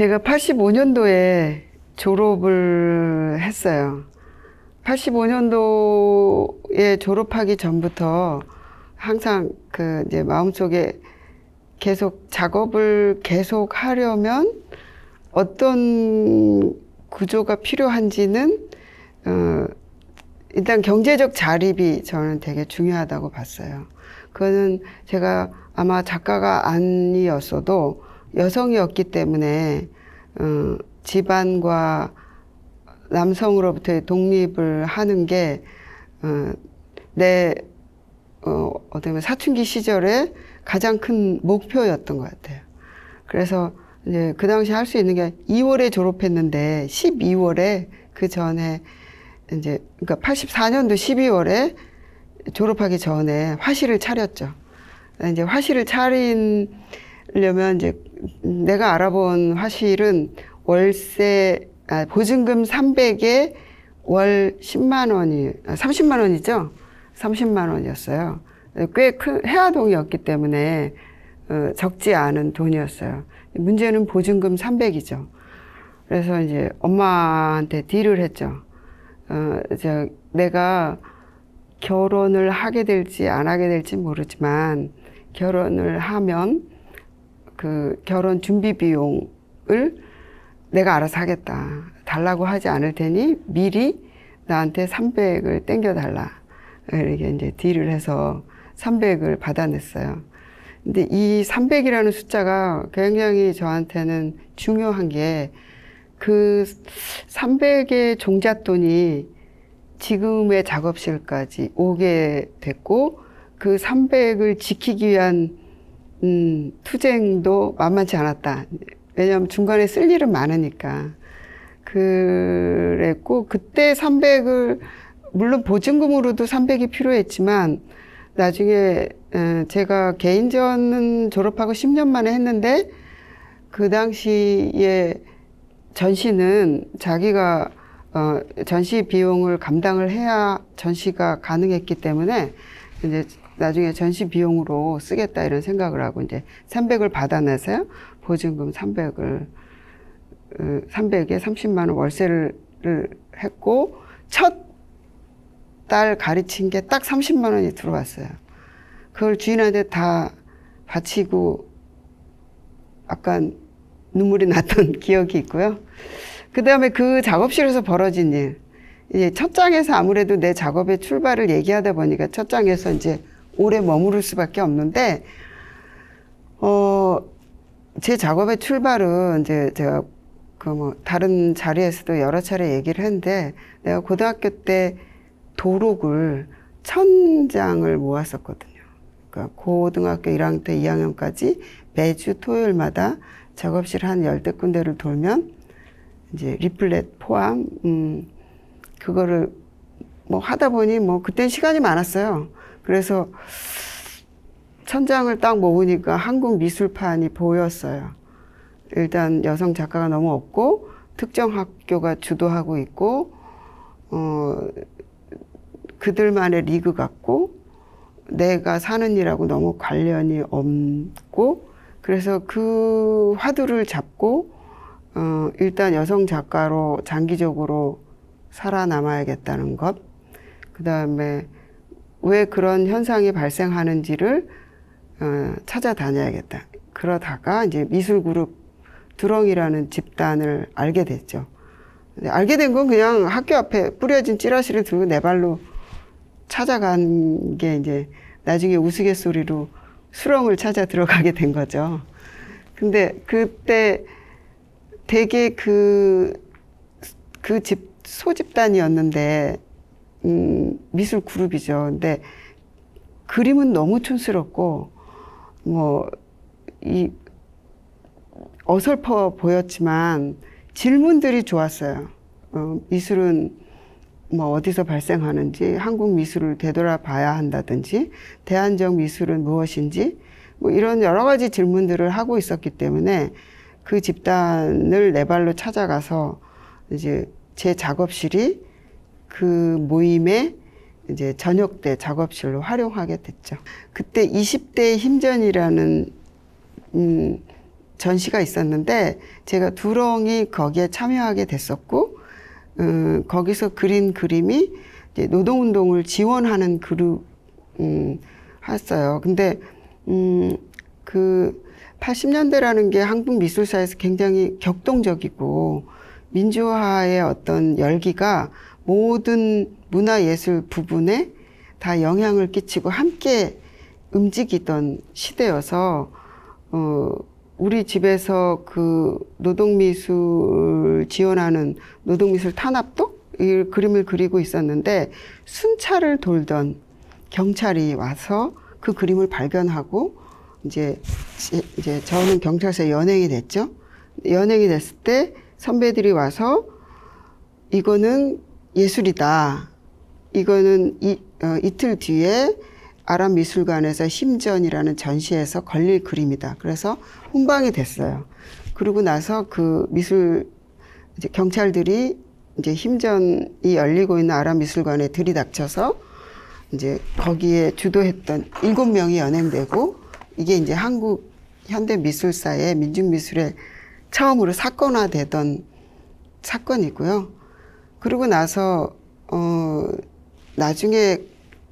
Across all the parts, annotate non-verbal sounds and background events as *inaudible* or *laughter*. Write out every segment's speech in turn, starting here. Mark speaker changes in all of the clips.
Speaker 1: 제가 85년도에 졸업을 했어요. 85년도에 졸업하기 전부터 항상 그 이제 마음속에 계속 작업을 계속 하려면 어떤 구조가 필요한지는 어 일단 경제적 자립이 저는 되게 중요하다고 봤어요. 그거는 제가 아마 작가가 아니었어도 여성이었기 때문에 어 집안과 남성으로부터의 독립을 하는 게, 어, 내, 어, 어떻게 보면 사춘기 시절에 가장 큰 목표였던 것 같아요. 그래서 이제 그 당시 할 수 있는 게 2월에 졸업했는데 12월에 그 전에 이제, 그러니까 84년도 12월에 졸업하기 전에 화실을 차렸죠. 이제 화실을 차리 려면 이제 내가 알아본 화실은 월세 아, 보증금 300에 월 10만 원이, 아, 30만 원이죠? 30만 원이었어요. 꽤 큰 해화동이었기 때문에 어, 적지 않은 돈이었어요. 문제는 보증금 300이죠. 그래서 이제 엄마한테 딜을 했죠. 어, 저, 내가 결혼을 하게 될지 안 하게 될지 모르지만 결혼을 하면 그 결혼 준비 비용을 내가 알아서 하겠다. 달라고 하지 않을 테니 미리 나한테 300을 땡겨달라. 이렇게 이제 딜을 해서 300을 받아냈어요. 근데 이 300이라는 숫자가 굉장히 저한테는 중요한 게 그 300의 종잣돈이 지금의 작업실까지 오게 됐고 그 300을 지키기 위한 음, 투쟁도 만만치 않았다. 왜냐하면 중간에 쓸 일은 많으니까. 그랬고, 그때 300을, 물론 보증금으로도 300이 필요했지만, 나중에 제가 개인전은 졸업하고 10년 만에 했는데, 그 당시에 전시는 자기가 어, 전시 비용을 감당을 해야 전시가 가능했기 때문에 이제 나중에 전시 비용으로 쓰겠다 이런 생각을 하고 이제 300을 받아내서요. 보증금 300을 300에 30만 원 월세를 했고 첫달 가르친 게 딱 30만 원이 들어왔어요. 그걸 주인한테 다 바치고 약간 눈물이 났던 *laughs* 기억이 있고요. 그 다음에 그 작업실에서 벌어진 일. 첫 장에서 아무래도 내 작업의 출발을 얘기하다 보니까 첫 장에서 이제 오래 머무를 수밖에 없는데, 어, 제 작업의 출발은 이제 제가 그 뭐 다른 자리에서도 여러 차례 얘기를 했는데 내가 고등학교 때 도록을 천 장을 모았었거든요. 그러니까 고등학교 1학년 때 2학년까지 매주 토요일마다 작업실 한 열대 군데를 돌면 이제 리플렛 포함 음 그거를 뭐 하다 보니 뭐 그땐 시간이 많았어요. 그래서 천장을 딱 모으니까 한국 미술판이 보였어요. 일단 여성 작가가 너무 없고 특정 학교가 주도하고 있고 어 그들만의 리그 같고 내가 사는 일하고 너무 관련이 없고 그래서 그 화두를 잡고 어 일단 여성 작가로 장기적으로 살아남아야겠다는 것 그 다음에 왜 그런 현상이 발생하는지를 어 찾아다녀야겠다. 그러다가 이제 미술그룹 두렁이라는 집단을 알게 됐죠. 알게 된 건 그냥 학교 앞에 뿌려진 찌라시를 들고 내 발로 찾아간 게 이제 나중에 우스갯소리로 수렁을 찾아 들어가게 된 거죠. 근데 그때 되게 그, 그 집, 소집단이었는데, 음, 미술 그룹이죠. 근데 그림은 너무 촌스럽고, 뭐, 이, 어설퍼 보였지만 질문들이 좋았어요. 어, 미술은 뭐 어디서 발생하는지, 한국 미술을 되돌아봐야 한다든지, 대안적 미술은 무엇인지, 뭐 이런 여러 가지 질문들을 하고 있었기 때문에 그 집단을 내 발로 찾아가서 이제 제 작업실이 그 모임의 이제 저녁 때 작업실로 활용하게 됐죠. 그때 20대 힘전이라는 음, 전시가 있었는데 제가 두렁이 거기에 참여하게 됐었고 음, 거기서 그린 그림이 이제 노동운동을 지원하는 그룹 음, 했어요. 근데 음, 그 80년대라는 게 한국 미술사에서 굉장히 격동적이고 민주화의 어떤 열기가 모든 문화예술 부분에 다 영향을 끼치고 함께 움직이던 시대여서 어 우리 집에서 그 노동미술 지원하는 노동미술 탄압도 이 그림을 그리고 있었는데 순찰을 돌던 경찰이 와서 그 그림을 발견하고 이제 이제 저는 경찰서에 연행이 됐죠. 연행이 됐을 때 선배들이 와서 이거는 예술이다. 이거는 이, 어, 이틀 뒤에 아랍 미술관에서 힘전이라는 전시에서 걸릴 그림이다. 그래서 훈방이 됐어요. 그러고 나서 그 미술 이제 경찰들이 이제 힘전이 열리고 있는 아랍 미술관에 들이닥쳐서 이제 거기에 주도했던 일곱 명이 연행되고 이게 이제 한국 현대 미술사의 민중 미술의 처음으로 사건화되던 사건이고요. 그러고 나서 어 나중에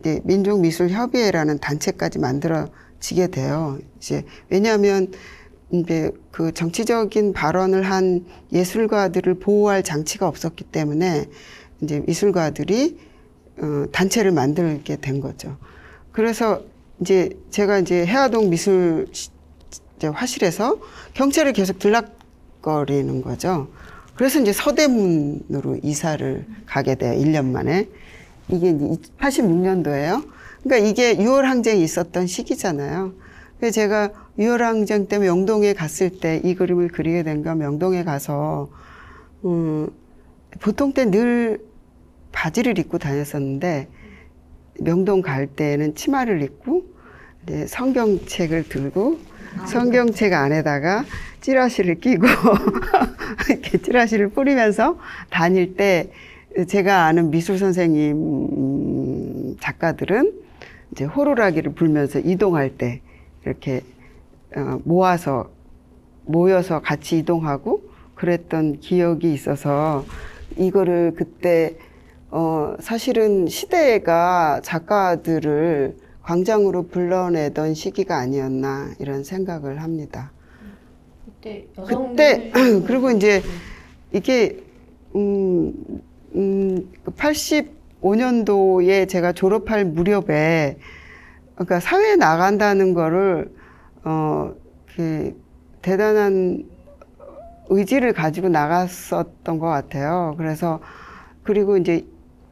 Speaker 1: 이제 민족미술협의회라는 단체까지 만들어지게 돼요. 이제 왜냐하면 이제 그 정치적인 발언을 한 예술가들을 보호할 장치가 없었기 때문에 이제 미술가들이 어, 단체를 만들게 된 거죠. 그래서 이제 제가 이제 해화동 미술 화실에서 경찰을 계속 들락거리는 거죠. 그래서 이제 서대문으로 이사를 가게 돼요. 1년 만에. 이게 이제 86년도예요. 그러니까 이게 6월 항쟁이 있었던 시기잖아요. 그래서 제가 6월 항쟁 때문에 명동에 갔을 때 이 그림을 그리게 된거 명동에 가서 음, 보통 때 늘 바지를 입고 다녔었는데 명동 갈 때는 치마를 입고 이제 성경책을 들고 성경책 안에다가 찌라시를 끼고 *laughs* 이렇게 찌라시를 뿌리면서 다닐 때 제가 아는 미술 선생님 작가들은 이제 호루라기를 불면서 이동할 때 이렇게 어, 모아서 모여서 같이 이동하고 그랬던 기억이 있어서 이거를 그때 어 사실은 시대가 작가들을 광장으로 불러내던 시기가 아니었나 이런 생각을 합니다.
Speaker 2: 그때
Speaker 1: 그때 *clears throat* 그리고 이제 이게 음, 음 85년도에 제가 졸업할 무렵에 그러니까 사회에 나간다는 거를 어 대단한 의지를 가지고 나갔었던 것 같아요. 그래서 그리고 이제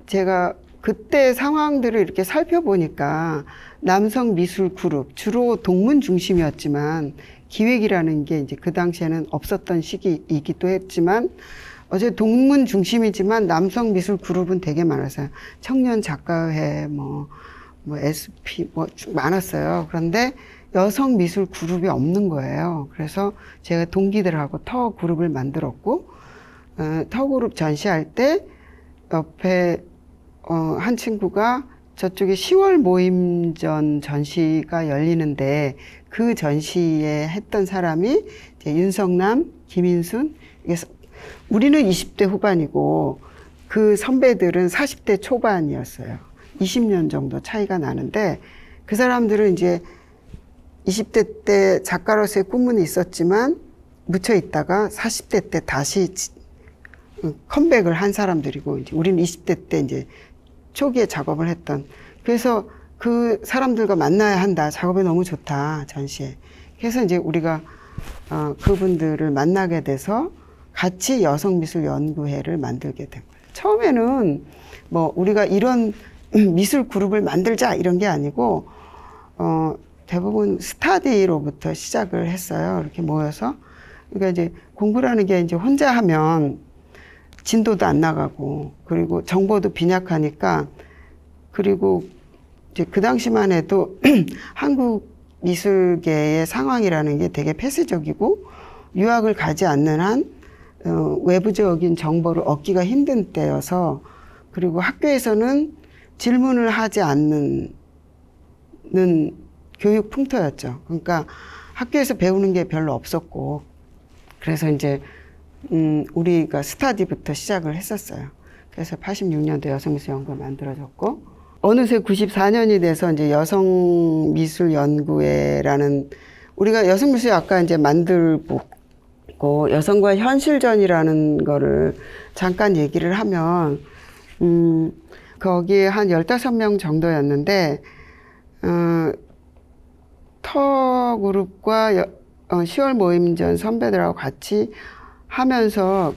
Speaker 1: 제가 그때 상황들을 이렇게 살펴보니까 남성 미술 그룹 주로 동문 중심이었지만 기획이라는 게 이제 그 당시에는 없었던 시기이기도 했지만 어제 동문 중심이지만 남성 미술 그룹은 되게 많았어요. 청년 작가회 뭐, 뭐 SP 뭐 많았어요. 그런데 여성 미술 그룹이 없는 거예요. 그래서 제가 동기들하고 터 그룹을 만들었고 어, 터 그룹 전시할 때 옆에 어, 한 친구가 저쪽에 10월 모임전 전시가 열리는데 그 전시에 했던 사람이 이제 윤성남, 김인순, 우리는 20대 후반이고 그 선배들은 40대 초반이었어요. 20년 정도 차이가 나는데 그 사람들은 이제 20대 때 작가로서의 꿈은 있었지만 묻혀 있다가 40대 때 다시 컴백을 한 사람들이고 이제 우리는 20대 때 이제 초기에 작업을 했던 그래서 그 사람들과 만나야 한다. 작업이 너무 좋다. 전시에. 그래서 이제 우리가 어, 그분들을 만나게 돼서 같이 여성미술연구회를 만들게 된 거예요. 처음에는 뭐 우리가 이런 *clears throat* 미술 그룹을 만들자 이런 게 아니고 어, 대부분 스타디로부터 시작을 했어요. 이렇게 모여서. 그러니까 이제 공부라는 게 이제 혼자 하면 진도도 안 나가고 그리고 정보도 빈약하니까 그리고 이제 그 당시만 해도 *clears throat* 한국 미술계의 상황이라는 게 되게 폐쇄적이고 유학을 가지 않는 한 어, 외부적인 정보를 얻기가 힘든 때여서 그리고 학교에서는 질문을 하지 않는 교육 풍토였죠. 그러니까 학교에서 배우는 게 별로 없었고 그래서 이제 음, 우리가 스타디부터 시작을 했었어요. 그래서 86년도 여성미술 연구가 만들어졌고 어느새 94년이 돼서 이제 여성미술연구회라는 우리가 여성미술 아까 이제 만들고 여성과 현실전이라는 거를 잠깐 얘기를 하면 음, 거기에 한 15명 정도였는데 어, 터 그룹과 여, 어, 10월 모임전 선배들하고 같이 하면서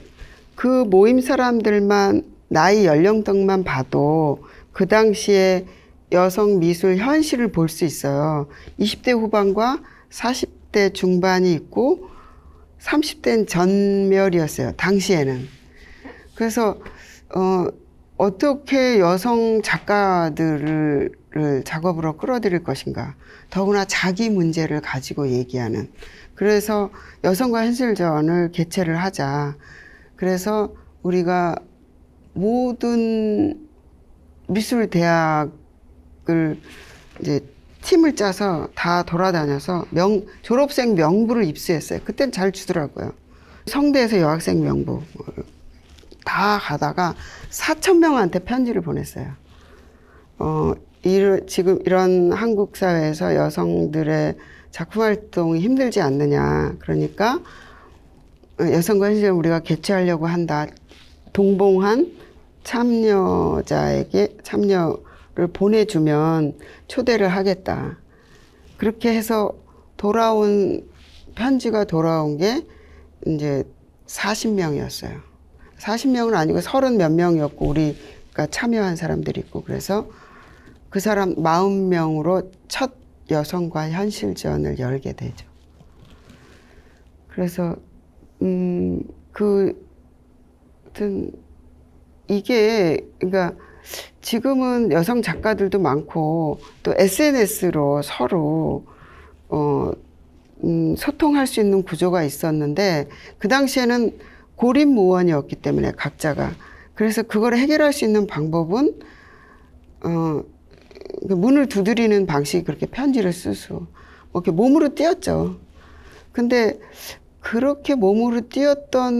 Speaker 1: 그 모임 사람들만 나이 연령등만 봐도 그 당시에 여성 미술 현실을 볼 수 있어요. 20대 후반과 40대 중반이 있고 30대는 전멸이었어요. 당시에는. 그래서 어 어떻게 여성 작가들을 작업으로 끌어들일 것인가. 더구나 자기 문제를 가지고 얘기하는. 그래서 여성과 현실전을 개최를 하자. 그래서 우리가 모든 미술 대학을 이제 팀을 짜서 다 돌아다녀서 명, 졸업생 명부를 입수했어요. 그땐 잘 주더라고요. 성대에서 여학생 명부. 다 가다가 4천 명한테 편지를 보냈어요. 어, 이, 지금 이런 한국 사회에서 여성들의 작품 활동이 힘들지 않느냐. 그러니까 여성과 현실을 우리가 개최하려고 한다. 동봉한 참여자에게 참여를 보내주면 초대를 하겠다. 그렇게 해서 돌아온 편지가 돌아온 게 이제 40명이었어요. 40명은 아니고 30 몇 명이었고 우리가 참여한 사람들이 있고 그래서 그 사람 40명으로 첫 여성과 현실전을 열게 되죠. 그래서 음 그 하여튼 이게 그러니까 지금은 여성 작가들도 많고 또 SNS로 서로 어 음, 소통할 수 있는 구조가 있었는데 그 당시에는 고립무원이었기 때문에 각자가 그래서 그걸 해결할 수 있는 방법은 어그 문을 두드리는 방식이 그렇게 편지를 쓰수 뭐 이렇게 몸으로 뛰었죠. 근데 그렇게 몸으로 뛰었던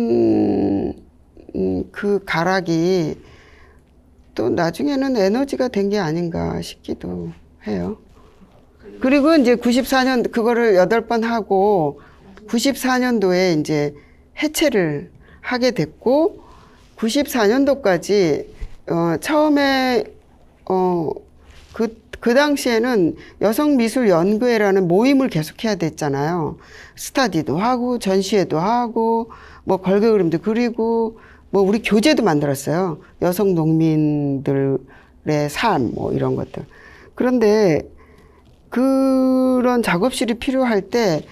Speaker 1: 음, 그 가락이 또 나중에는 에너지가 된 게 아닌가 싶기도 해요. 그리고 이제 94년 그거를 여덟 번 하고 94년도에 이제 해체를 하게 됐고 94년도까지 어 처음에 어 그 그 당시에는 여성미술연구회라는 모임을 계속해야 됐잖아요. 스타디도 하고 전시회도 하고 뭐 걸개 그림도 그리고 뭐 우리 교재도 만들었어요. 여성 농민들의 삶 뭐 이런 것들. 그런데 그런 작업실이 필요할 때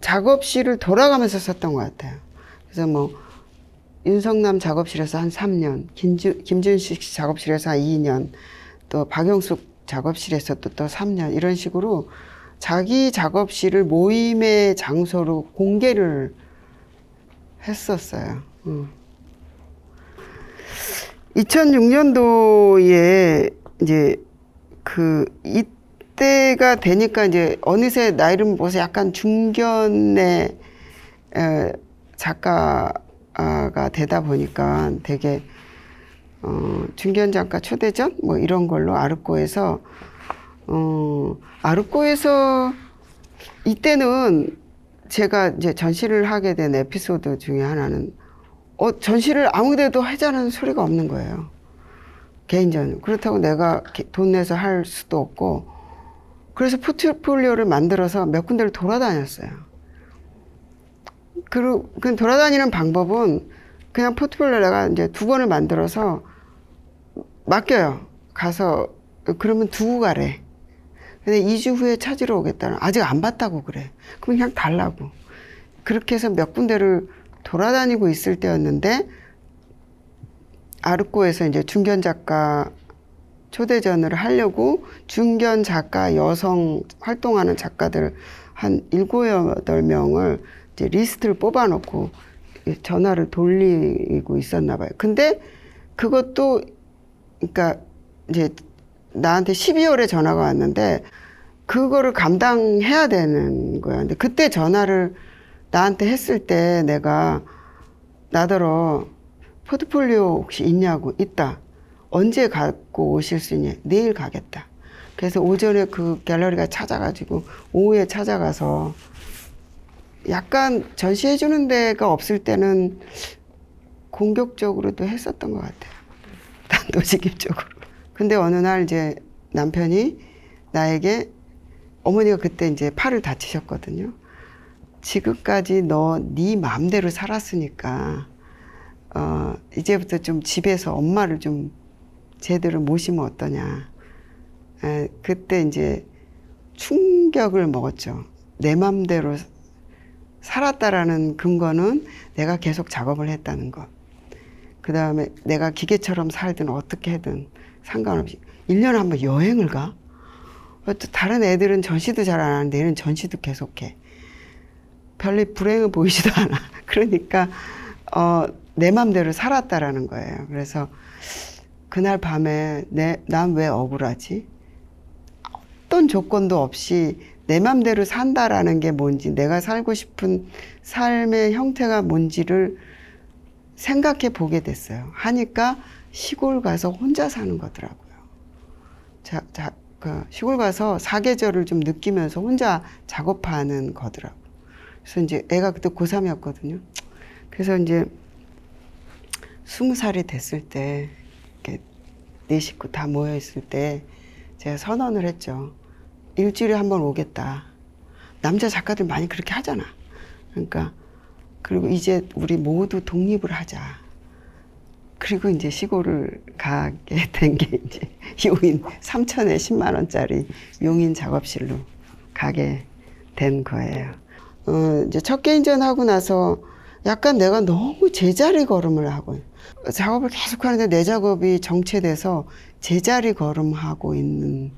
Speaker 1: 작업실을 돌아가면서 썼던 것 같아요. 그래서 뭐 윤성남 작업실에서 한 3년, 김주, 김준식 작업실에서 한 2년, 또 박영숙 작업실에서 또, 또 3년 이런 식으로 자기 작업실을 모임의 장소로 공개를 했었어요. 음. 2006년도에 이제 그 이때가 되니까 이제 어느새 나이를 먹어서 약간 중견의 작가가 되다 보니까 되게 어, 중견 작가 초대전 뭐 이런 걸로 아르코에서 어, 아르코에서 이때는 제가 이제 전시를 하게 된 에피소드 중에 하나는 어, 전시를 아무데도 하자는 소리가 없는 거예요. 개인전. 그렇다고 내가 돈 내서 할 수도 없고. 그래서 포트폴리오를 만들어서 몇 군데를 돌아다녔어요. 그리고 그 돌아다니는 방법은 그냥 포트폴리오 내가 이제 두 번을 만들어서 맡겨요. 가서 그러면 두고 가래. 근데 2주 후에 찾으러 오겠다는 아직 안 봤다고 그래. 그럼 그냥 달라고. 그렇게 해서 몇 군데를 돌아다니고 있을 때였는데 아르코에서 이제 중견 작가 초대전을 하려고 중견 작가 여성 활동하는 작가들 한 일곱 여덟 명을 이제 리스트를 뽑아놓고 전화를 돌리고 있었나 봐요. 근데 그것도 그러니까 이제 나한테 12월에 전화가 왔는데 그거를 감당해야 되는 거야. 근데 그때 전화를 나한테 했을 때 내가 나더러 포트폴리오 혹시 있냐고 있다. 언제 갖고 오실 수 있냐? 내일 가겠다. 그래서 오전에 그 갤러리가 찾아가지고 오후에 찾아가서 약간 전시해 주는 데가 없을 때는 공격적으로도 했었던 것 같아요. 단도직입적으로. 근데 어느 날 이제 남편이 나에게 어머니가 그때 이제 팔을 다치셨거든요. 지금까지 너 네 마음대로 살았으니까 어 이제부터 좀 집에서 엄마를 좀 제대로 모시면 어떠냐. 에, 그때 이제 충격을 먹었죠. 내 맘대로 살았다라는 근거는 내가 계속 작업을 했다는 것. 그 다음에 내가 기계처럼 살든 어떻게 하든 상관없이 1년에 한 번 여행을 가? 또 다른 애들은 전시도 잘 안 하는데 얘는 전시도 계속해. 별로 불행해 보이지도 않아. *laughs* 그러니까, 어, 내 맘대로 살았다라는 거예요. 그래서 그날 밤에 내, 난왜 억울하지? 어떤 조건도 없이 내 맘대로 산다라는 게 뭔지, 내가 살고 싶은 삶의 형태가 뭔지를 생각해 보게 됐어요. 하니까 시골 가서 혼자 사는 거더라고요. 자, 자, 그 시골 가서 사계절을 좀 느끼면서 혼자 작업하는 거더라고. 그래서 이제 애가 그때 고3이었거든요. 그래서 이제 스무 살이 됐을 때, 이렇게 네 식구 다 모여 있을 때 제가 선언을 했죠. 일주일에 한 번 오겠다. 남자 작가들 많이 그렇게 하잖아. 그러니까 그리고 이제 우리 모두 독립을 하자. 그리고 이제 시골을 가게 *laughs* 된 게 이제 용인 삼천에 10만 원짜리 용인 작업실로 가게 된 거예요. 어, 이제 첫 개인전 하고 나서 약간 내가 너무 제자리 걸음을 하고 작업을 계속 하는데 내 작업이 정체돼서 제자리 걸음하고 있는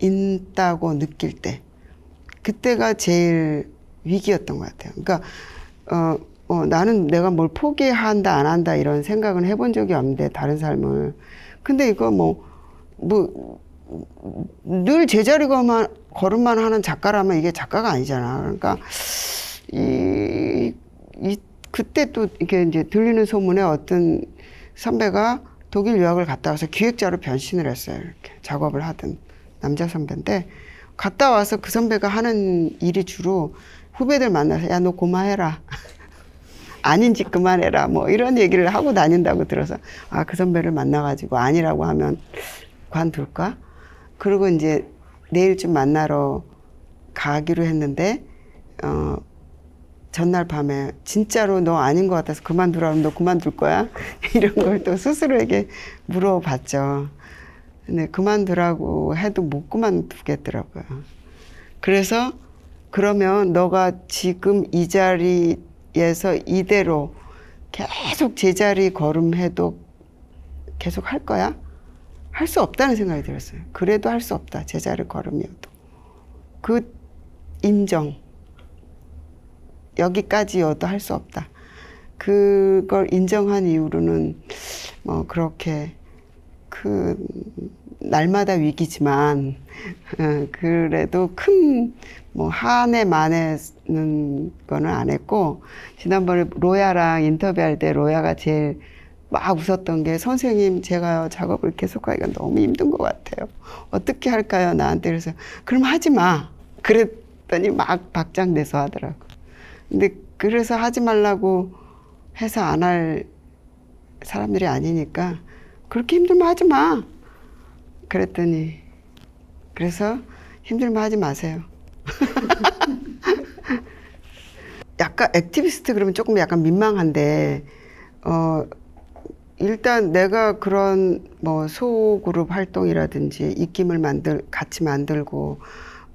Speaker 1: 있다고 느낄 때 그때가 제일 위기였던 것 같아요. 그러니까 어, 어, 나는 내가 뭘 포기한다, 안 한다, 이런 생각은 해본 적이 없는데, 다른 삶을. 근데 이거 뭐, 뭐, 늘 제자리 걸음만, 걸음만 하는 작가라면 이게 작가가 아니잖아. 그러니까, 이, 이, 그때 또 이게 이제 들리는 소문에 어떤 선배가 독일 유학을 갔다 와서 기획자로 변신을 했어요. 이렇게 작업을 하던 남자 선배인데, 갔다 와서 그 선배가 하는 일이 주로 후배들 만나서 야 너 고마해라. 아닌 짓 그만해라. 뭐 이런 얘기를 하고 다닌다고 들어서 아 그 선배를 만나가지고 아니라고 하면 관둘까? 그리고 이제 내일쯤 만나러 가기로 했는데 어 전날 밤에 진짜로 너 아닌 것 같아서 그만두라면 너 그만둘 거야? *laughs* 이런 걸 또 스스로에게 물어봤죠. 근데 그만두라고 해도 못 그만두겠더라고요. 그래서 그러면 너가 지금 이 자리에서 이대로 계속 제자리 걸음해도 계속 할 거야? 할 수 없다는 생각이 들었어요. 그래도 할 수 없다. 제자리 걸음이어도. 그 인정. 여기까지여도 할 수 없다. 그걸 인정한 이후로는 뭐 그렇게 그 날마다 위기지만 어, 그래도 큰 뭐 한해 만에는 거는 안 했고 지난번에 로야랑 인터뷰할 때 로야가 제일 막 웃었던 게 선생님 제가 작업을 계속하기가 너무 힘든 것 같아요. 어떻게 할까요? 나한테 그래서 그럼 하지 마. 그랬더니 막 박장대소 하더라고. 근데 그래서 하지 말라고 해서 안 할 사람들이 아니니까 그렇게 힘들면 하지 마. 그랬더니 그래서 힘들면 하지 마세요. *laughs* 약간 activist 그러면 조금 약간 민망한데 어 일단 내가 그런 뭐 소그룹 활동이라든지 입김을 만들 같이 만들고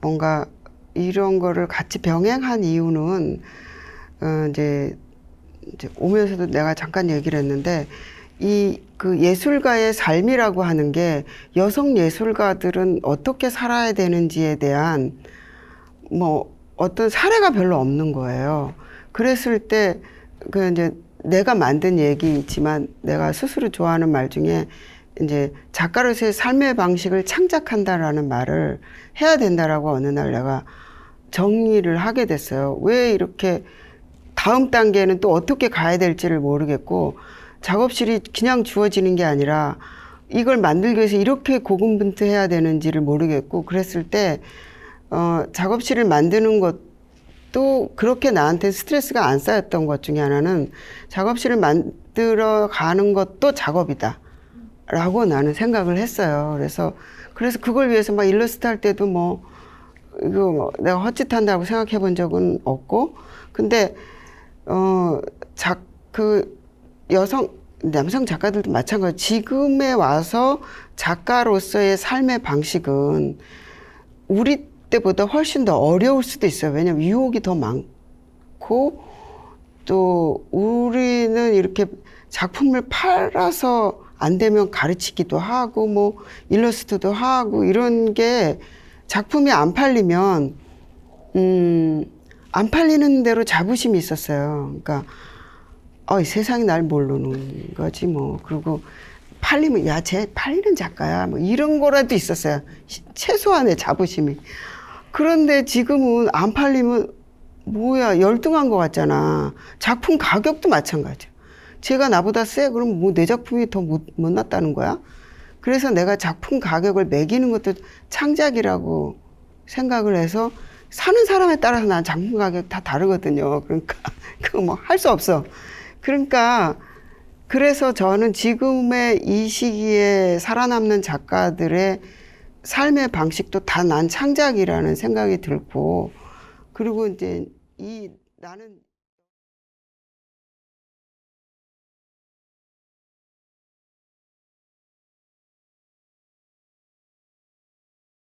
Speaker 1: 뭔가 이런 거를 같이 병행한 이유는 어 이제, 이제 오면서도 내가 잠깐 얘기를 했는데 이 그 예술가의 삶이라고 하는 게 여성 예술가들은 어떻게 살아야 되는지에 대한 뭐 어떤 사례가 별로 없는 거예요. 그랬을 때 그 이제 내가 만든 얘기지만 내가 스스로 좋아하는 말 중에 이제 작가로서의 삶의 방식을 창작한다라는 말을 해야 된다라고 어느 날 내가 정리를 하게 됐어요. 왜 이렇게 다음 단계는 또 어떻게 가야 될지를 모르겠고 작업실이 그냥 주어지는 게 아니라 이걸 만들기 위해서 이렇게 고군분투해야 되는지를 모르겠고 그랬을 때 어, 작업실을 만드는 것도 그렇게 나한테 스트레스가 안 쌓였던 것 중에 하나는 작업실을 만들어 가는 것도 작업이다. 라고 나는 생각을 했어요. 그래서, 그래서 그걸 위해서 막 일러스트 할 때도 뭐, 이거 뭐 내가 헛짓한다고 생각해 본 적은 없고, 근데, 어, 작, 그 여성, 남성 작가들도 마찬가지. 지금에 와서 작가로서의 삶의 방식은 우리 때보다 훨씬 더 어려울 수도 있어요. 왜냐면 유혹이 더 많고, 또 우리는 이렇게 작품을 팔아서 안 되면 가르치기도 하고 뭐 일러스트도 하고 이런 게 작품이 안 팔리면 음안 팔리는 대로 자부심이 있었어요. 그러니까 어 세상이 날 모르는 거지 뭐 그리고 팔리면 야 쟤 팔리는 작가야 뭐 이런 거라도 있었어요. 시- 최소한의 자부심이. 그런데 지금은 안 팔리면 뭐야 열등한 것 같잖아. 작품 가격도 마찬가지야. 제가 나보다 세 그럼 뭐 내 작품이 더 못, 못났다는 거야? 그래서 내가 작품 가격을 매기는 것도 창작이라고 생각을 해서 사는 사람에 따라서 난 작품 가격 다 다르거든요. 그러니까 *laughs* 그거 뭐 할 수 없어. 그러니까 그래서 저는 지금의 이 시기에 살아남는 작가들의 삶의 방식도 다 난 창작이라는 생각이 들고 그리고 이제 이 나는